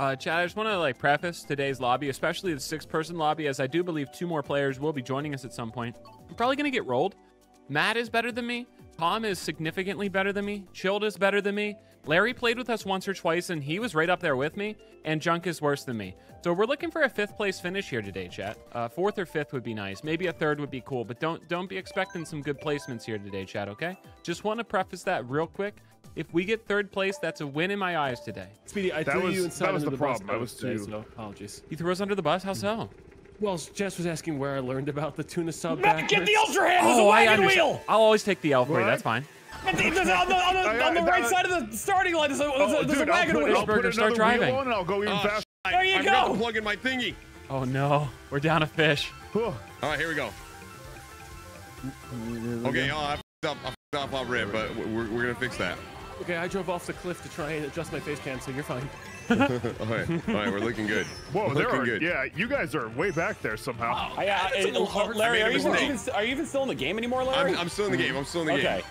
Uh, Chad, I just want to like preface today's lobby, especially the six-person lobby, as I do believe two more players will be joining us at some point. I'm probably gonna get rolled. Matt is better than me. Tom is significantly better than me. Chilled is better than me. Larry played with us once or twice, and he was right up there with me. And Junk is worse than me. So we're looking for a fifth place finish here today, chat. Uh, fourth or fifth would be nice. Maybe a third would be cool, but don't don't be expecting some good placements here today, chat. Okay? Just want to preface that real quick. If we get third place, that's a win in my eyes today. Speedy, I That threw was- you inside that was under the bus problem. I oh, was too- so apologies. He threw us under the bus. How so? Well, Jess was asking where I learned about the tuna sub Matt, get the ultra hand. There's a Oh, I wagon understand. wheel. I'll always take the L for you. That's fine. At the- on the, on the, on the right side of the starting line, there's a, there's Oh, a, there's dude, a I'll wagon put, wheel. I'll put start another wheel on and I'll go even Oh, faster. sh- There you I forgot go. to plug in my thingy. Oh no, we're down a fish. Whew. All right, here we go. Okay, oh, I f***ed up, I f***ed up off rip, but we're, we're gonna fix that. Okay, I drove off the cliff to try and adjust my face cam, so you're fine. All right, all right, we're looking good. Whoa, we're there looking are. good. Yeah, you guys are way back there somehow. I, uh, That's a little hard. Larry, are you, even, mistake. even st- are you even still in the game anymore, Larry? I'm, I'm still in the game. I'm still in the okay. game.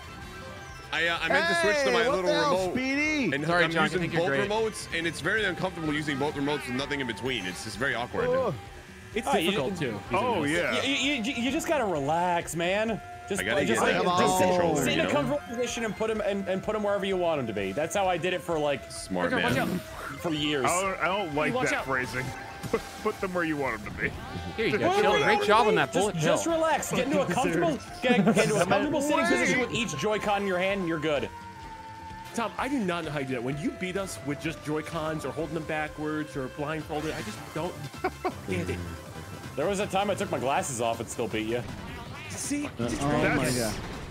I, uh, I meant to switch to my Hey, what little the hell, remote. Speedy? And Sorry, I'm John, I using think you're both remotes, and it's very uncomfortable using both remotes with nothing in between. It's just very awkward. Oh, It's Oh, you- difficult too. Oh yeah. You, you, you, you just gotta relax, man. Just, I gotta like, just, get like, that just sit, controller, sit in you a know? comfortable position and put him and, and put him wherever you want him to be. That's how I did it for like Smart Watch out, man. for years. I don't, I don't like watch that out. phrasing. Put, put them where you want them to be. Here you go. Wait, Chill. wait, Great wait, job wait. on that just, bullet Just hill. relax. Get into a comfortable, get, get into a comfortable sitting position with each Joy-Con in your hand, and you're good. Tom, I do not know how you do that. When you beat us with just Joy Cons or holding them backwards or blindfolded, I just don't get it. There was a time I took my glasses off and still beat you. See, uh, oh Just- my That's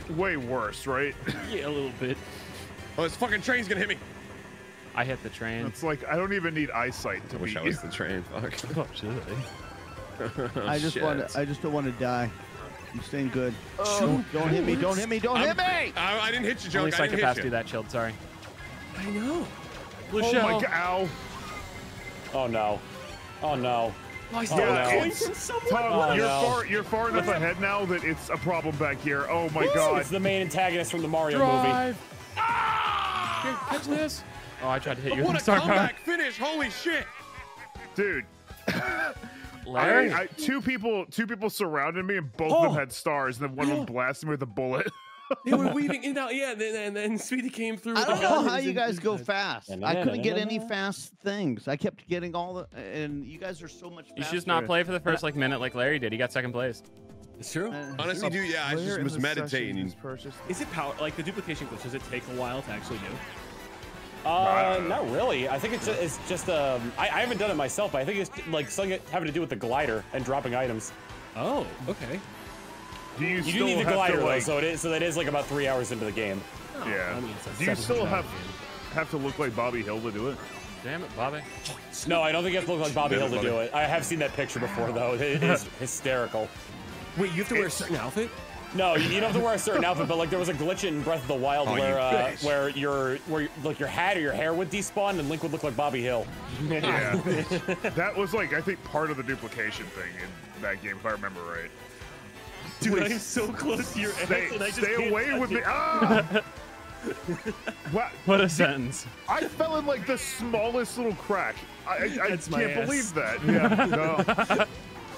god. way worse, right? yeah, a little bit. Oh, this fucking train's gonna hit me. I hit the train. It's like I don't even need eyesight to I wish beat I you. was the train. Fuck. Oh, shit. Oh, I just Shit. want to. I just don't want to die. I'm staying good. Oh, don't, don't hit me! Don't hit me! Don't hit me! I, I didn't hit you, Joe. Only Joke. I didn't psychopaths hit do that. Chilled. Sorry. I know. Blue Oh shell. my god! Ow! Oh no. Oh no. I Oh, no. it's- Tom, Oh, you're no. far you're far enough ahead now that it's a problem back here. Oh my god! It's the main antagonist from the Mario movie. Drive. Ah! Here, catch this. Oh, I tried to hit you. What with a the star power. comeback finish! Holy shit! Dude, Larry. I, I, two people two people surrounded me and both Oh. of them oh! had stars, and then one of them blasted me with a bullet. They were weaving in and out. Yeah, and then, and then Speedy came through. I with don't the know how you guys go fast. I couldn't get any fast things. I kept getting all the, and you guys are so much. You should just not play for the first like minute like Larry did. He got second place. It's true. Uh, Honestly, dude, yeah, I just was meditating. is? Is it power like the duplication glitch? Does it take a while to actually do? Uh, not really. I think it's just, it's just um, I, I haven't done it myself, but I think it's like something having to do with the glider and dropping items. Oh, okay. Do you, You still do need the have glider to though, like? so it is so that is like about three hours into the game. yeah. I mean, do you still have game. have to look like Bobby Hill to do it? Damn it, Bobby. No, I don't think you have to look like Bobby Yeah, Hill to do it. I have seen that picture before though. It is hysterical. Wait, you have to wear a certain outfit? No, you, you don't have to wear a certain outfit, but like there was a glitch in Breath of the Wild Oh, you where uh, where your where like your hat or your hair would despawn and Link would look like Bobby Hill. Yeah. that was like I think part of the duplication thing in that game, if I remember right. Dude, Please. I'm so close to your Stay, ass, and I just stay can't away touch with me! Ah! what? What a sentence. I fell in like the smallest little crack. I, I, I can't ass. believe that. Yeah, no.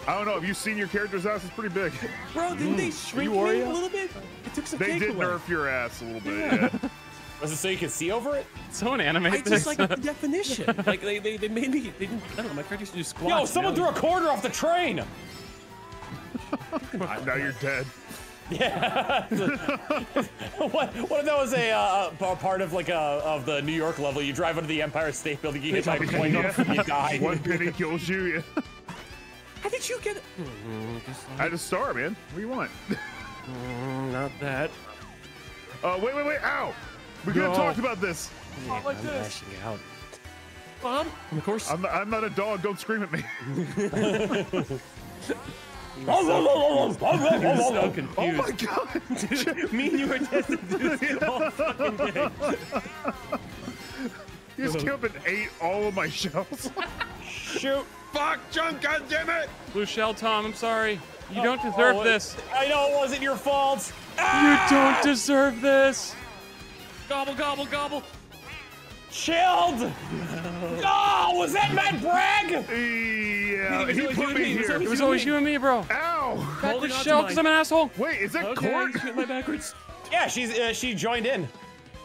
I don't know. Have you seen your character's ass? It's pretty big. Bro, didn't they shrink you me a little bit? It took some They cake did away. nerf your ass a little bit. Yeah. Was it so you could see over it? Someone animate I this. just like the definition. like they, they, they made me. They didn't. I don't know. My character used to do squats. Yo, someone threw a quarter off the train. Now you're dead. Yeah. what, what if that was a, uh, a part of like a of the New York level? You drive under the Empire State Building, you hit by a plane, Yeah. you die. One penny kills you. Yeah. How did you get it? I had a star, man. What do you want? Not that. Uh, wait, wait, wait! Ow! We could have No. talked about this. Not like this. Bob, and of course. I'm, I'm not a dog. Don't scream at me. so Oh confused. my god! Me and you were testing this all fucking day. You just came up and ate all of my shells. Shoot! Fuck, junk, goddammit! Blue shell, Tom. I'm sorry. You oh, don't deserve Oh, this. I know it wasn't your fault. You don't deserve this. Gobble, gobble, gobble. Chilled! Oh, was that Matt Bragg? Yeah, It was he always put you and me me, here. It was always you and me, bro. Ow! Back Holding the on to show because I'm an asshole. Wait, is that Okay, Court? you went my backwards. Yeah, she's uh, she joined in.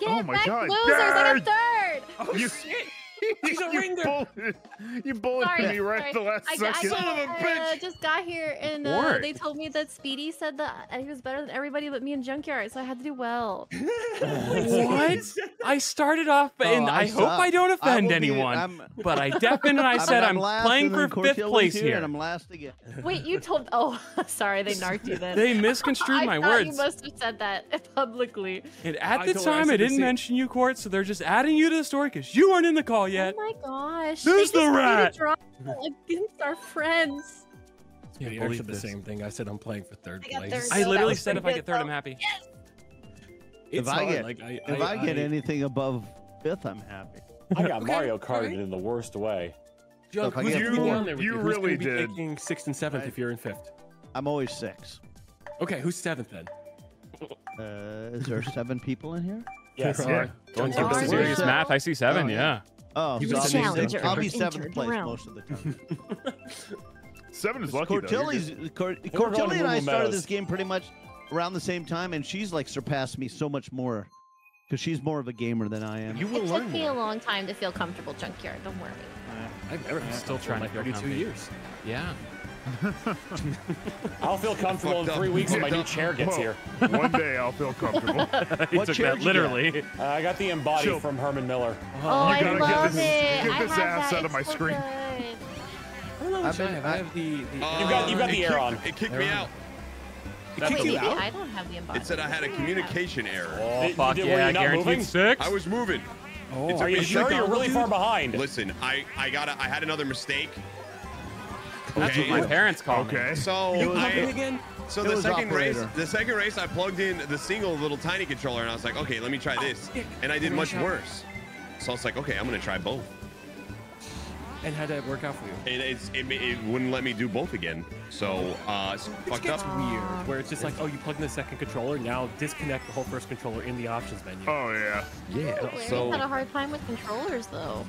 Get Oh my back, God. losers! I got third. Oh You- shit! He's a you ringer. bullied, you bullied Sorry, me right sorry. at the last I, second. I, I uh, just got here and uh, they told me that Speedy said that he was better than everybody but me and Junkyard, so I had to do well. What? I started off, and Oh, I, I hope I don't I offend will be- anyone. I'm- but I definitely I said I'm, last, playing for fifth place here, here. and I'm last again. Wait, you told? Oh, sorry, they narked you then. They misconstrued my words. you must have said that publicly. And at I the told her I time, I didn't mention you, Court, so they're just adding you to the story because you weren't in the call yet. Oh my gosh. Who's the just made a rat? against our friends. Yeah, you believe said the this. same thing. I said I'm playing for third I place. third. I that literally said if I get good, third, I'm though. happy. It's if I get like, I, if I, get anything above fifth, I'm happy. I got Okay, Mario Karted alright. in the worst way. Joe, if I who's get gonna be four- down there with you Who's really be did. taking sixth and seventh Right. if you're in fifth. I'm always six. Okay, who's seventh then? Uh, is there seven people in here? Yes. There are. Don't keep keep it it serious, serious math. I see seven, Oh, yeah. Oh, You so were I'll be, challenger. six, I'll be Entered seventh place round. most of the time. Seven is lucky though. You're Cortilli's, good. Cort- Cortilli and I started Meadows. this game pretty much around the same time, and she's like surpassed me so much more because she's more of a gamer than I am. You will It learn took me a long time to feel comfortable, Junkyard. Don't worry. I've never been still trying to like feel 32 comfy. years. Yeah. I'll feel comfortable in three up. weeks when my new chair gets Whoa. here. One day I'll feel comfortable. He What took chair that did you get? literally. Uh, I got the embody Chill. from Herman Miller. Oh, I gotta get love this- it. get this have ass out of my so screen. good. I don't know I've which I been- have. I have the. the You've got- you've got Uh, the it air kicked- on. It kicked me out. It kicked you out. I don't have the embodiment. It said I had a communication error. Oh, Did- fuck yeah. not Guaranteed six. I was moving. Oh, Are you a sure second. you're really far behind? Listen, I I got I had another mistake. That's what my parents call me. Okay. So It was I, again? so It the was second race, the second race, I plugged in the single little tiny controller, and I was like, okay, let me try this, and I did much worse. So I was like, okay, I'm gonna try both. And how'd that work out for you? And it's, it, it wouldn't let me do both again. So uh, it's It fucked gets up. weird, where it's just like, oh, you plug in the second controller, now disconnect the whole first controller in the options menu. Oh yeah. Yeah. Larry So had a hard time with controllers, though.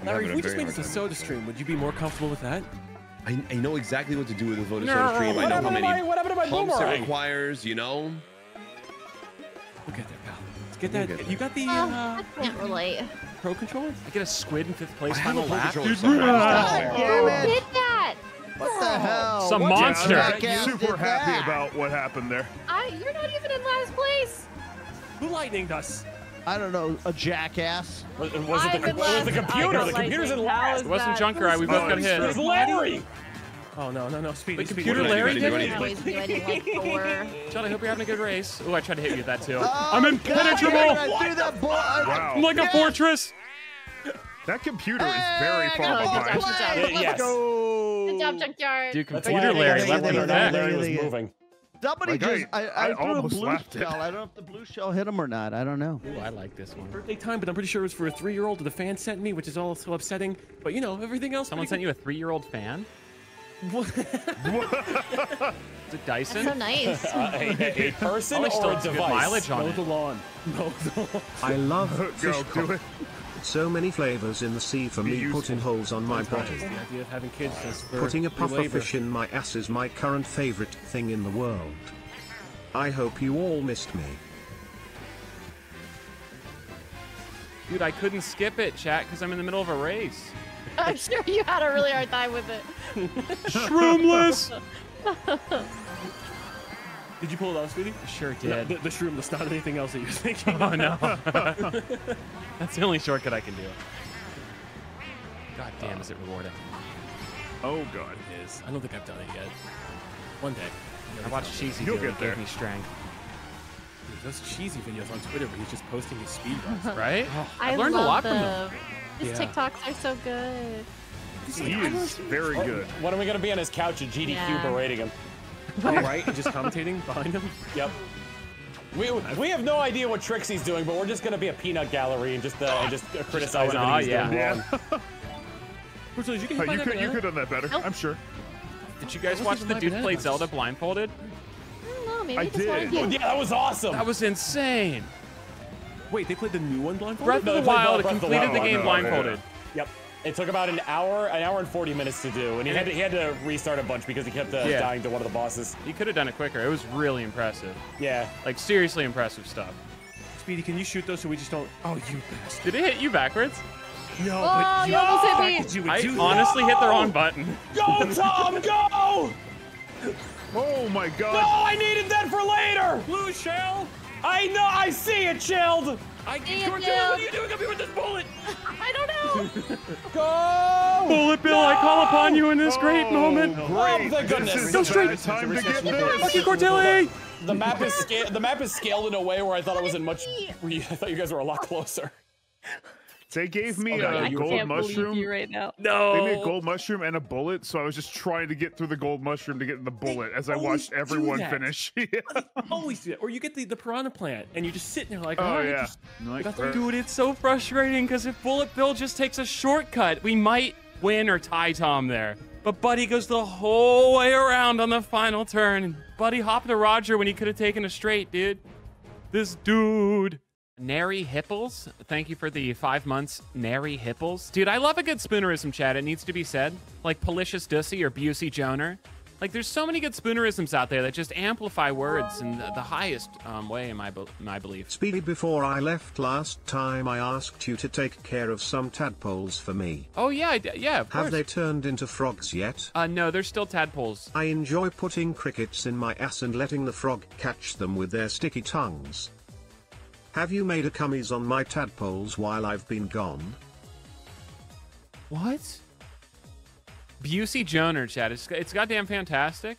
I'm Larry, if we just very made this a soda stream, would you be more comfortable with that? I, I know exactly what to do with the Voda No, Soda stream. I know how happened to many my, what happened to my pumps it requires. You know. Look at that, pal. Let's get We'll that. get You got the Oh, uh, I can't relate. pro controller? I get a squid in fifth place I have a final Pro lap. controller Dude, somewhere. God damn Who it! did that? What the hell? Some What monster. jackass Super happy that? about what happened there. I, you're not even in last place. Who lightninged us? I don't know, a jackass. Was, was it the, in was it the computer? The computer's in lightning. How last. It wasn't that? Junker. We both got it's It hit. was Larry. Oh no, no, no, Speedy. Wait, Speedy, computer what did Larry do? did What it? did I I always knew I didn't like Thor. John, I hope you're having a good race. Oh, I tried to hit you with that too. Oh, I'm impenetrable. I threw that ball. Wow. I'm like a fortress. That computer is very I far got behind. good job. Let's Yes. go. Good job, Junkyard. Dude, computer Larry think left Larry me was back. Larry was Yeah. moving. Somebody Like, just, I- I, I I, threw a almost blue lapped it. I don't know if the blue shell hit him or not. I don't know. Ooh, I like this one. Birthday time, but I'm pretty sure it was for a three-year-old that the fan sent me, which is all so upsetting. But you know, everything else. Someone sent you a three-year-old fan? you. Is it Dyson? That's so nice. Uh, a, a, a person Probably still or a device? mileage on Mow the lawn. Mow the lawn. I love Go, do it. So many flavors in the sea for me putting holes on my body. The idea of having kids just for Putting a free puffer fish in my ass is my current favorite thing in the world. I hope you all missed me. Dude, I couldn't skip it, chat, because I'm in the middle of a race. I'm sure you had a really hard time with it. Shroomless. Did you pull it off, Speedy? Sure No, did. the, the shroomless, not anything else that you're thinking. Oh no. That's the only shortcut I can do. God uh, damn, is it rewarding? Oh god. It is. I don't think I've done it yet. One day. I watched Cheesy You'll do it. get It gave me strength. Dude, those cheesy videos on Twitter where he's just posting his speed runs. Right? I I've learned a love lot from them. them. His Yeah. TikToks are so good. He is very good. When are we gonna be on his couch at GDQ Yeah. berating him? Right? And just commentating behind him. Yep. We, we have no idea what tricks he's doing, but we're just gonna be a peanut gallery and just uh, and just uh, criticize oh, he's yeah. doing Yeah. wrong. Bruce you can Hey, hit by you could you could have done that better. Nope. I'm sure. Did you guys watch the dude play? Zelda blindfolded? I don't know. Maybe I just did. Oh, yeah, that was awesome. That was insane. Wait, they played the new one blindfolded? Breath of the Wild Breath the completed the game blindfolded. Yep. It took about an hour, an hour and 40 minutes to do, and he had to, he had to restart a bunch because he kept uh, Yeah. dying to one of the bosses. He could have done it quicker. It was really impressive. Yeah. Like seriously impressive stuff. Speedy, can you shoot those so we just don't? Oh, you bastard! Did it hit you backwards? No, Oh, but you almost hit me. Did you I do honestly hit the wrong button. Go, Tom, go! Oh my God. No, god. I needed that for later! blue shell. I know, I see it, Chilled! I See Cortez, it, Jill. what are you doing up here with this bullet? I don't know. Go! Bullet Bill, I call upon you in this great Oh, moment. Great. Oh, thank goodness. Go straight. bad time to get this. Fuck you, Cortelli! The map is sca- the map is scaled in a way where I thought it wasn't much. I thought you guys were a lot closer. They gave me Okay, a I I gold can't mushroom. you right now. No, They made a gold mushroom and a bullet, so I was just trying to get through the gold mushroom to get the bullet as I watched everyone that. finish. yeah. Always do that. Or you get the, the piranha plant and you're just sitting there like, Oh all right, yeah. just- Like, got uh, Dude, it's so frustrating because if Bullet Bill just takes a shortcut, we might win or tie Tom there. But Buddy goes the whole way around on the final turn. Buddy hopped to Roger when he could have taken a straight, dude. This dude. Nary Hipples, thank you for the five months. Nary Hipples. Dude, I love a good spoonerism chat. It needs to be said. Like Policious Dussy or Busey Joner. Like, there's so many good spoonerisms out there that just amplify words in the, the highest um, way, in my, be- my belief. Speedy, before I left last time, I asked you to take care of some tadpoles for me. Oh, yeah, yeah, of Have course. they turned into frogs yet? Uh, no, they're still tadpoles. I enjoy putting crickets in my ass and letting the frog catch them with their sticky tongues. Have you made a cummies on my tadpoles while I've been gone? What? Busey Joner, chat. It's, it's goddamn fantastic.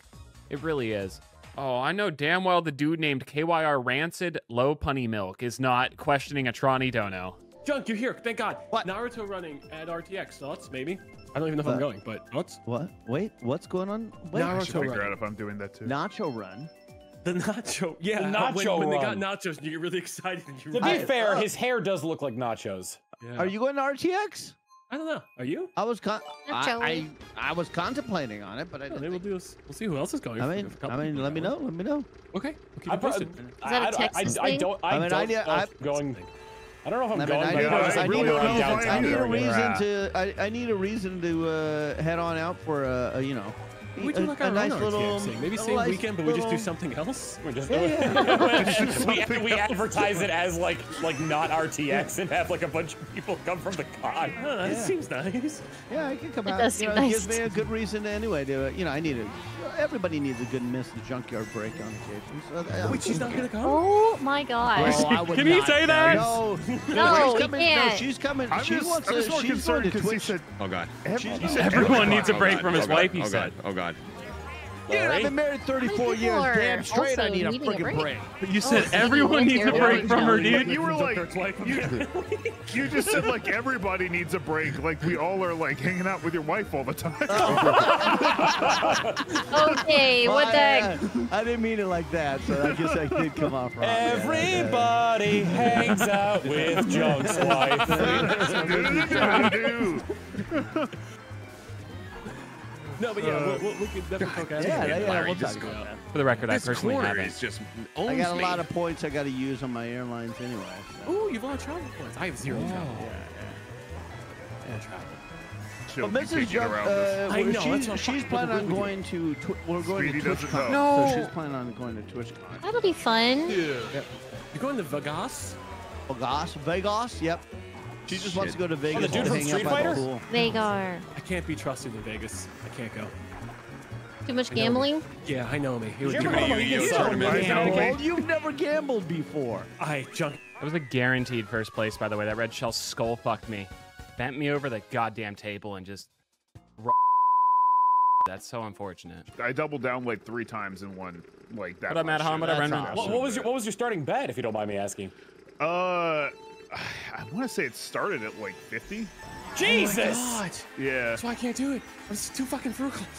It really is. Oh, I know damn well the dude named KYR Rancid Low Punny Milk is not questioning a Tronny Dono. Junk, you're here. Thank God. What? Naruto running at RTX. Thoughts? Maybe. I don't even know if I'm going, but thoughts? What? Wait, what's going on? Wait, I should Naruto figure running. out if I'm doing that too. Nacho Run. The nacho. Yeah. The when, nacho when they got run. nachos, you get really excited. And you To be I- fair, uh, his hair does look like nachos. Yeah. Are you going to RTX? I don't know. Are you? I was con- Nacho. I, I I was contemplating on it, but I Well, didn't. maybe we'll think- do. We'll see who else is going. I mean, if a couple I mean, let me know. Let me know. Okay. We'll keep I, you pro- posted. that a I- I- Texas I, I thing? don't. I, I mean, don't need- know I- if going. I don't know if I'm I mean, going. I but I'm I I really need, don't know I I need a reason to. I, I need a reason to uh, head on out for a, a you know. We do like our a nice own little. RTX thing. Maybe same nice weekend, but we just do something else. We're just, Yeah, we, we advertise it as like like not RTX and have like a bunch of people come from the con. Oh, I don't Yeah. seems nice. Yeah, I can come It out. does you seem know, it nice. gives me a good reason to, anyway. To you know, I need a. Everybody needs a good miss and junkyard break on occasion. So that, Wait, she's not gonna come. Oh my god. Oh, Can you say that? No, No, she's we coming. Can't. she's coming. I'm she just, wants I'm to. just more she's concerned because he Twitch. said, Oh god. every, She's- you said Everyone needs a Oh, break from his oh, wife, he oh, said. Oh god. Dude, I've been married 34 years. Damn straight, I need a freaking break? break. You oh, said speaking everyone needs a break right from her, dude. You were like, you, you just said like everybody needs a break. Like we all are like hanging out with your wife all the time. Okay, what the heck? I, I didn't mean it like that, so I guess I did come off wrong. Yeah, Everybody hangs out with Junk's wife. Dude. No, but yeah, we'll, we'll, we can definitely talk after. Yeah, yeah, yeah, we'll talk about that. For the record, I personally corner haven't. is just I got a me. lot of points I got to use on my airlines anyway. so. Ooh, you've lost travel points. I have zero travel. Yeah, She'll But Mrs. taking Junk, around uh, I know, that's she's, she's planning on going to. Twi- we're going Speedy to doesn't TwitchCon. know. So she's planning on going to TwitchCon. That'll be fun. You're going to Vegas? Vegas, Vegas. Yep. She just wants to go to Vegas Oh, the dude from Street out the Fighter? Vega. I can't be trusted in Vegas. I can't go. Too much know. gambling? Yeah, I know me. It would You be ever go to me. Yu-Gi-Oh You tournament? I know. Well, you've never gambled before. I junk. That was a guaranteed first place, by the way. That red shell skull fucked me. Bent me over the goddamn table and just. That's so unfortunate. I doubled down like three times in one like that. What up, much, Matt Hom? and What up, that's Renron? not What, what was your. What was your starting bet, if you don't mind me asking? Uh, I want to say it started at like 50. Jesus! God. Yeah. That's why I can't do it. I'm just too fucking frugal.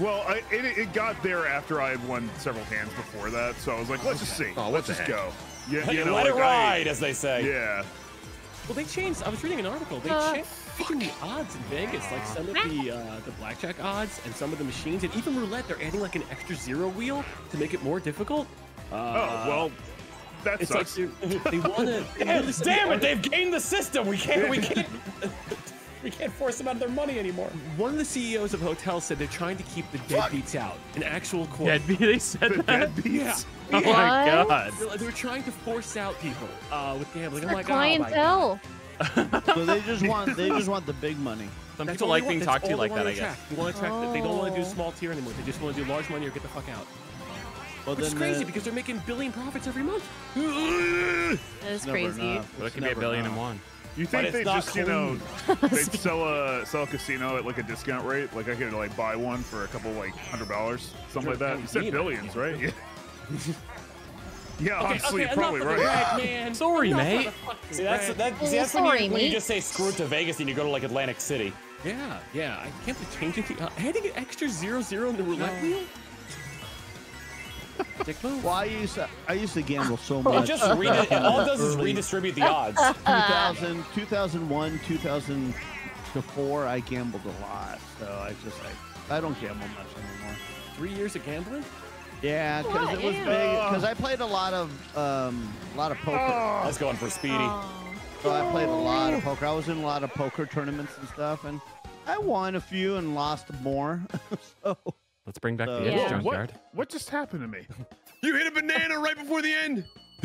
Well, I, it, it got there after I had won several hands before that, so I was like, let's just see. Oh, let's the just heck? go. Yeah, Let you know, it like, I- ride, as they say. yeah. Well, they changed. I was reading an article. They Uh, changed even the odds in Vegas. Like some of the uh, the blackjack odds and some of the machines, and even roulette. They're adding like an extra zero wheel to make it more difficult. Uh, Oh well, that It's like sucks. they, they want to. Damn it! They've gained the system. We can't. We can't. we can't force them out of their money anymore. One of the CEOs of hotels said they're trying to keep the deadbeats out. An actual quote. Yeah, they said The that. deadbeats. Oh my god. They're, they're trying to force out people uh, with gambling. I'm Their like, oh my God. clientele. So they just want they just want the big money. Some That's people like being talked to like that, I guess. attract. They want to attract. They don't want to do Oh. small tier anymore. They just want to do large money or get the fuck out. Well, Which is crazy uh, because they're making billion profits every month. That is crazy. enough. But it It's could be a never billion enough. and one. You think they not just, you know, they'd sell a sell a casino at like a discount rate? Like I could like buy one for a couple like hundred dollars, something like that. You said billions, right? Yeah. yeah, Okay, honestly, okay, probably enough of the right. brag, man. Sorry, Enough mate. See, that's that. Oh, See, that's when you, sorry, when you just say screw it to Vegas and you go to like Atlantic City. Yeah, yeah. I can't be changing the. Uh, I had to get extra zero zero in the roulette wheel. Dick move. Well, I used to, I used to gamble so much. just redi- all it does is redistribute the odds. 2000, 2001, 2004, I gambled a lot. So I just like I don't gamble much anymore. Three years of gambling. Yeah, because it was Ew. big. Because I played a lot of um, a lot of poker. That's going for Speedy. Oh. So I played a lot of poker. I was in a lot of poker tournaments and stuff, and I won a few and lost more. so Let's bring back Uh, the Yeah. edge junkyard. what, what just happened to me? You hit a banana right before the end.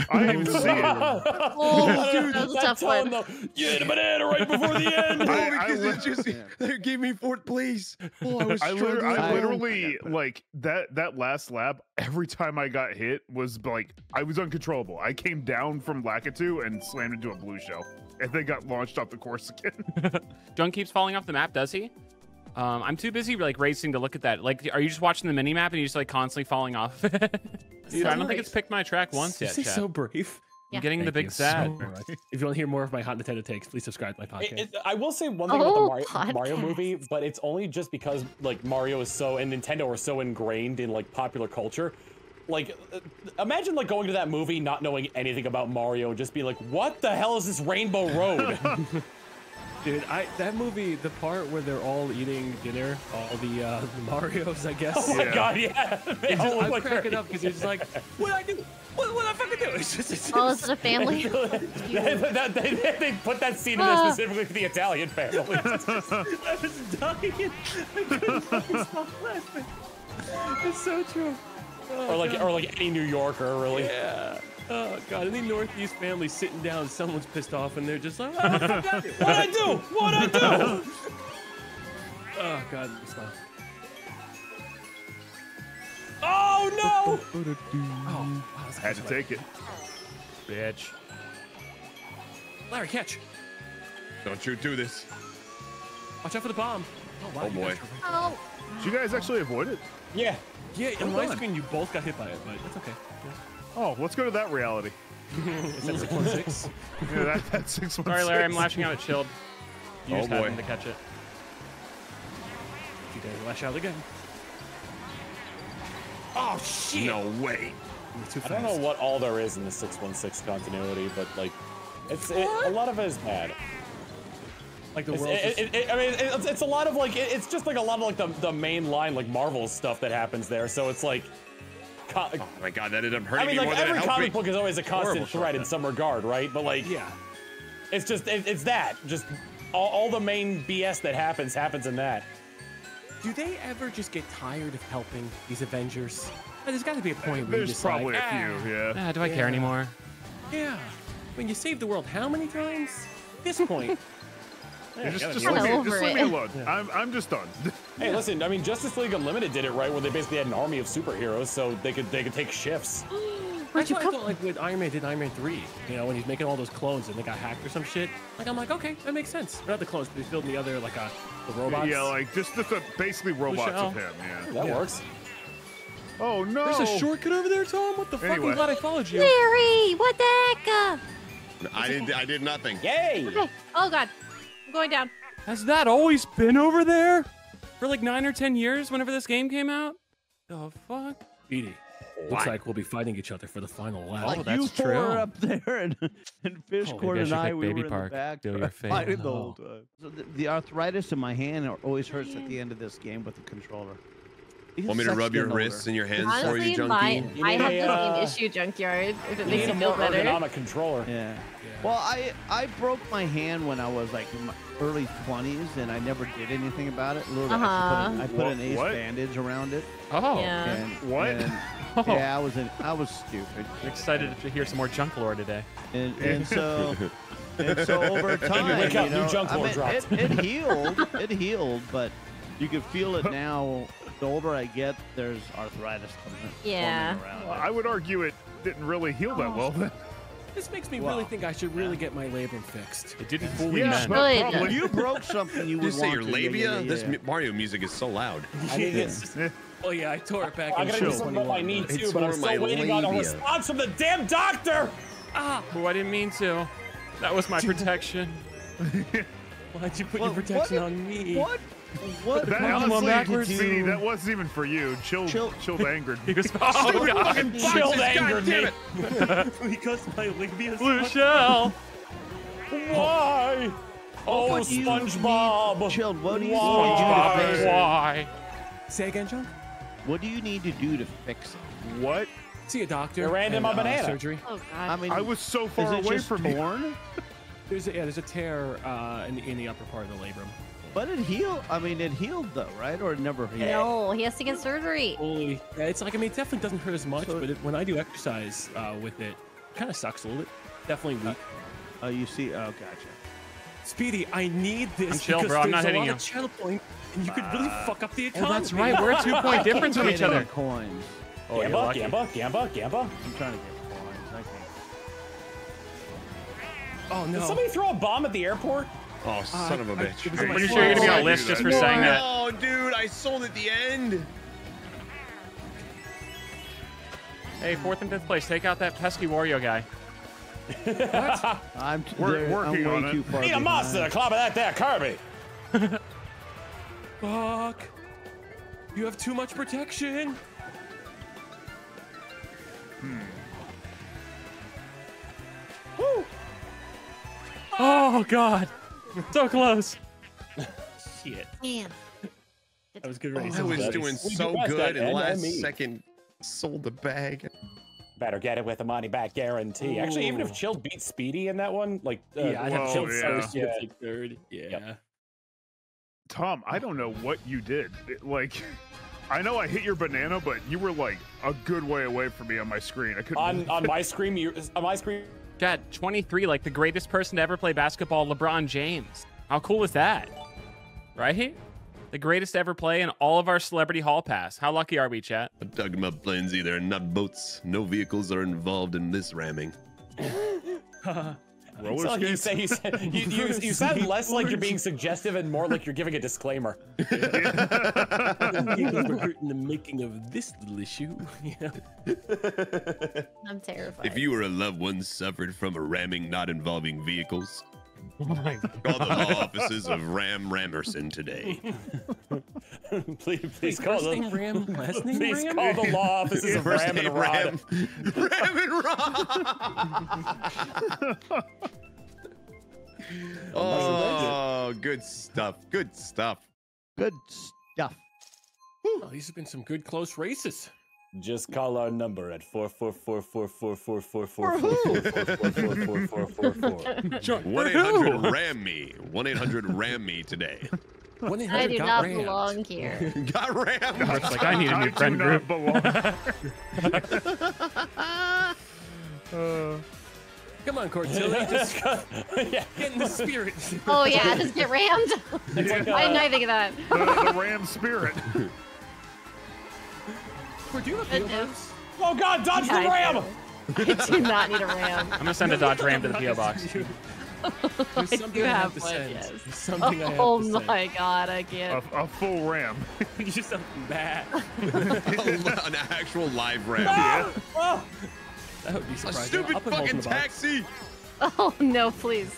I didn't even see it. Oh, Dude, that was a that tough one. though. You hit a banana right before the end. I- Oh, I because li- it just they gave me fourth place. Oh, I was I, liter- struggling. I I- literally like that that last lap. Every time I got hit was like I was uncontrollable. I came down from Lakitu and slammed into a blue shell, and then got launched off the course again. Junk keeps falling off the map, does he? Um, I'm too busy like racing to look at that. Like, are you just watching the mini map and you're just like constantly falling off? Dude, I don't think it's picked my track once yet. This is Chat. so brief. I'm getting the big you so sad. If you want to hear more of my hot Nintendo takes, please subscribe to my podcast. It- it- I will say one thing Oh, about the Mario, Mario movie, but it's only just because like Mario is so and Nintendo are so ingrained in like popular culture. Like, uh, imagine like going to that movie not knowing anything about Mario and just be like, "What the hell is this Rainbow Road?" Dude, I that movie, the part where they're all eating dinner, all the uh, Mario's, I guess. oh my Yeah. god, yeah. They It's all just, I'm like cracking they're- up because it's like, what do I do? What what I fucking do? It's just it's, Oh, is it a family? That- that- they, they put that scene in there Ah. specifically for the Italian family. I was dying. I couldn't fucking stop laughing. It's so true. or like, or like any New Yorker, really. Yeah. Oh god, any Northeast family sitting down, someone's pissed off, and they're just like, oh, what What I do? What I do? oh god, it's fine. Oh no! Oh, wow, that's Had to take it. Bitch. Larry, catch! Don't you do this. Watch out for the bomb. Oh, wow, Oh, boy. guys are- Oh, Did you guys actually avoid it? Yeah. Yeah, on Well my screen, you both got hit by it, but it's okay. Oh, let's go to that reality. Is that 616? Yeah, that, that's six one Sorry, Larry. I'm lashing out at Shield. You Oh, just boy. happened to catch it. you dare lash out again. Oh shit! No way. I don't know what all there is in the 616 continuity, but like, it's it, a lot of it is bad. Like the It's, world. it, it, it- I mean, it's, it's a lot of like, it, it's just like a lot of like the, the main line like Marvel stuff that happens there. So it's like, co- Oh my god, that ended up hurting I hurting mean, me like more than it every comic book is always a constant Horrible threat in some regard, right? But like, yeah. it's just it, it's that just all, all the main BS that happens happens in that. Do they ever just get tired of helping these Avengers? There's got to be a point where you There's decide, probably a "Ah, few. Yeah. Ah, do I care anymore? Yeah. I mean, you saved the world how many times? At this point. Yeah, just just, Kinda leave me, over just leave me it. alone. I'm, I'm just done. Hey, listen, I mean, Justice League Unlimited did it right, where they basically had an army of superheroes, so they could they could take shifts. where'd That's you why I come thought, like, with Iron Man did Iron Man 3, you know, when he's making all those clones and they got hacked or some shit. Like, I'm like, okay, that makes sense. Not the clones, but he's building the other, like, uh, the robots. yeah, like just just a, basically robots shell. of him. Yeah. That Yeah. works. Oh no. There's a shortcut over there, Tom. What the fuck? Anyway. I'm glad I followed you. Larry, what the heck? Uh, I did I did nothing. Yay! okay. Oh god, I'm going down. Has that always been over there? For like nine or ten years, whenever this game came out? The fuck? Edie, looks like we'll be fighting each other for the final lap. Oh, that's you four true. are up there, and, and Fish Oh, Court maybe I and I, we Baby were in Park, the back feel your fate. fighting the Oh. whole time. So the, the arthritis in my hand always hurts at the end of this game with the controller. He's Want me to rub your older. wrists and your hands for Honestly, you, my, junkie? You I have a, the uh, issue, Junkyard, if it You makes you a feel more better. ergonomic controller. Yeah. Well, I I broke my hand when I was like in my early 20s, and I never did anything about it. Literally, I Uh-huh. put, an, I put an ace what? bandage around it. Oh, Yeah. And, What? and- Oh. yeah, I was in, I was stupid, excited to hear some more junk lore today. and, and so and so over time, wake up, you new know, junk I lore mean, it, it healed, it healed, but you can feel it now. The older I get, there's arthritis coming, Yeah. forming around Well. I would argue it didn't really heal that well. Then. This makes me Wow. really think I should really get my labrum fixed. It didn't fool me, Yeah, man. but Good. probably. If you broke something, you Did would you say want your to. Yeah, labia? yeah, yeah, This yeah. mu- Mario music is so loud. I need this. Oh yeah, I tore it back I'm in gonna do show. something about my knee too, It's but I'm for still my waiting on a labia. response from the damn doctor. Ah, Oh, I didn't mean to. That was my protection. why'd you put What- your protection what- on me? What? What? That what honestly, backwards. see, that wasn't even for you. Chill, Chill- chilled, angered. He was, oh, God. Chilled angered me. because my labia. Blue shell. Why? Oh, What SpongeBob. need- Chilled, what do you Why? need to do to fix it? why? Say again, John. What do you need to do to fix it? What? See a doctor. They ran in and, my uh, banana. surgery. Oh God. I mean, I was so far away just from you. torn? There's a, yeah, there's a tear uh, in, the, in the upper part of the labrum. But it healed. I mean, it healed though, right? Or it never healed? No, he has to get surgery. Holy, it's like I mean, it definitely doesn't hurt as much, So- but it, when I do exercise uh, with it, it kind of sucks a little bit. Definitely weak. Oh, you see? Oh, gotcha. Speedy, I need this I'm chill, because bro, I'm there's not a hitting lot you. of channel point, and you could really fuck up the economy. Oh, that's right. We're a two point difference from each other. Coins. Oh, you're Gamba, lucky. Gamba, Gamba, Gamba. I'm trying to get coins. I can't. Oh no! Did somebody throw a bomb at the airport? Oh, ah, son of a I- bitch. it was I'm Pretty sure you're gonna be on I a list just that? for saying that. No, dude, I sold at the end. Hey, fourth and fifth place. Take out that pesky Wario guy. I'm We're working I'm way on it. Need a monster to clobber that there Kirby. Fuck! You have too much protection. Woo! Oh God, so close. Shit! Man. I was good ready. I was That doing so good, that and last NME. second sold the bag. Better get it with a money back guarantee. Actually, even if Ooh. Chilled beat Speedy in that one, like uh, Yeah, I'd have Whoa, killed yeah. first, Yeah. yeah. third. Yeah. Tom, I don't know what you did. It- like, I know I hit your banana, but you were like a good way away from me on my screen. I couldn't. on on my screen, you on my screen. Chad, 23, like the greatest person to ever play basketball, LeBron James. How cool is that? Right? The greatest to ever play in all of our celebrity hall pass. How lucky are we, chat? I'm talking about planes either, not boats. No vehicles are involved in this ramming. roller So you say you, said, you, you, you sound less like you're being suggestive and more like you're giving a disclaimer. Vehicles in the making of this little issue. Yeah. I'm terrified. If you or a loved one suffered from a ramming not involving vehicles, Oh my God. call the law offices of Ram Ramerson today. please, please call the Ram, last name please Ram. call the law offices of Ram and Rod. Ram. Ram and Rod. oh, good stuff. Good stuff. Good stuff. Oh, these have been some good close races. Just call our number at four four four four four four four four four four four four four four four. 1 800 Ram Me. 1 800 Ram Me today. One eight I hundred do got not rammed. belong here. Got rammed. It's like, I need a I new do friend not group. belong. Come on, Cortilli, just yeah. get in the spirit. Oh yeah, just get rammed. It's like, I didn't uh, know think of that. the, the Ram spirit. We're doing a PO box. oh God, dodge the I ram! do. I do not need a ram. I'm gonna send a Dodge Ram to the PO box. There's I something do I have to one, send. yes. There's something I have Oh to send. my god, I can't. a full Ram. Just something bad. An actual live ram. Oh, That would be A stupid I'll put both in fucking the box. taxi. Oh no, please.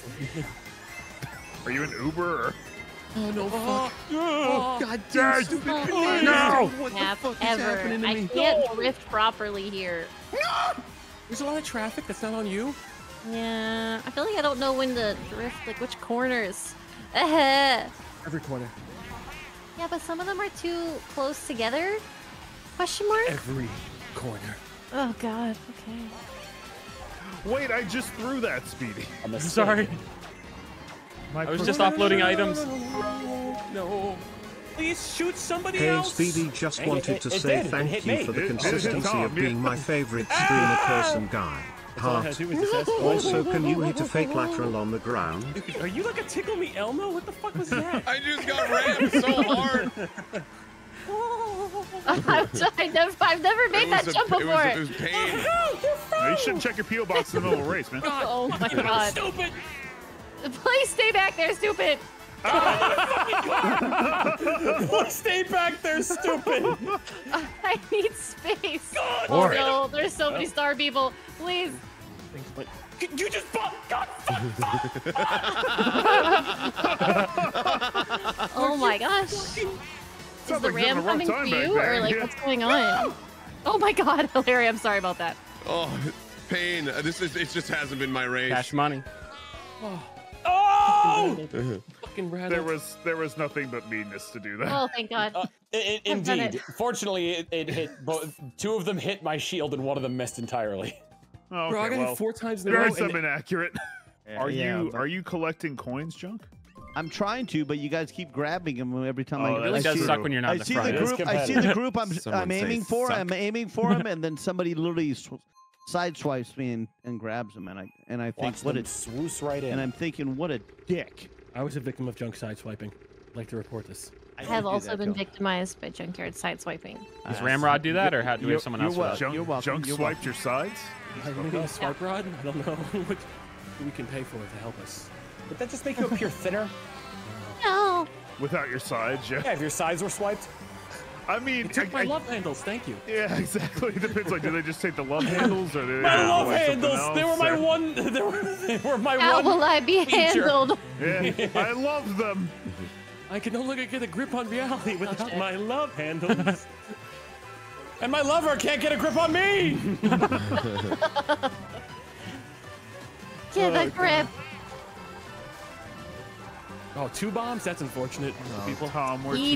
Are you an Uber or? Oh no! Oh, fuck. Oh, God damn stupid Oh, No! What the Snap fuck is happening to I me? can't drift properly here. No! There's a lot of traffic. That's not on you. Yeah, I feel like I don't know when to drift, like which corners. yeah, Every corner. Yeah, but some of them are too close together. Question mark? Every corner. Oh god. Okay. Wait, I just threw that, Speedy. I'm I'm sorry. My I was just first- offloading items. No. Please shoot somebody Hey, else. Speedy just It- wanted it- to it say did. Thank you me. for the It- it consistency of being my favorite ah! streamer person guy. All I Heart. to do was just ask Also, can you hit a fake lateral on the ground? Are you like a tickle me Elmo? What the fuck was that? I just got rammed so hard. I never, I've never made that a, jump it, before. was, it was pain. You shouldn't check your PO box in the middle of a race, man. oh my god. Stupid. Please stay back there, stupid. Please stay back there, stupid. I need space. Oh No, there's so many star people. Please. Things went. You just bought. God, fuck. Oh my gosh. Is the like ram coming time for you, or like yeah. what's going on? Oh my god, Larry, I'm sorry about that. Oh, pain. Uh, This is. It just hasn't been my race. Cash money. Oh! Fucking rattled. There was there was nothing but meanness to do that. Oh, thank God. Uh, i- i- indeed. it. Fortunately, it, it hit both. Two of them hit my shield, and one of them missed entirely. Oh, Bro, I okay, got well, hit four times in a very row. some and- inaccurate. Are Yeah, you but are you collecting coins, Junk? I'm trying to, but you guys keep grabbing them every time Oh, I. that It really I does see, suck when you're not I the see front. the group. I see the group. I'm I'm aiming for. suck. I'm aiming for him, and then somebody literally sw- sideswipes me and, and grabs him, and I and I think Watch what them a swoosh right in. and I'm thinking what a dick. I was a victim of junk sideswiping. I'd like to report this. I didn't have also that, been Joe. victimized by junkyard sideswiping. Uh, Does Ramrod do that, or how, do we you're- have someone you're else for wel- Junk, You're welcome, Junk you're swiped your sides. I need a swipe rod. I don't know what we can pay for to help us. Would that just make you appear thinner? No. Without your sides, yeah. Yeah, if your sides were swiped. I mean, You took I- my I- love handles. Thank you. yeah, exactly. It depends. Like, do they just take the love handles, or do they My do, love like, something handles. They were my or- one. They were. They were my How one. will I be feature. handled? Yeah, I love them. I can no longer get a grip on reality without my love handles. And my lover can't get a grip on me. Get a oh, grip. Oh, two bombs? That's unfortunate. Oh, people, Tom, we're too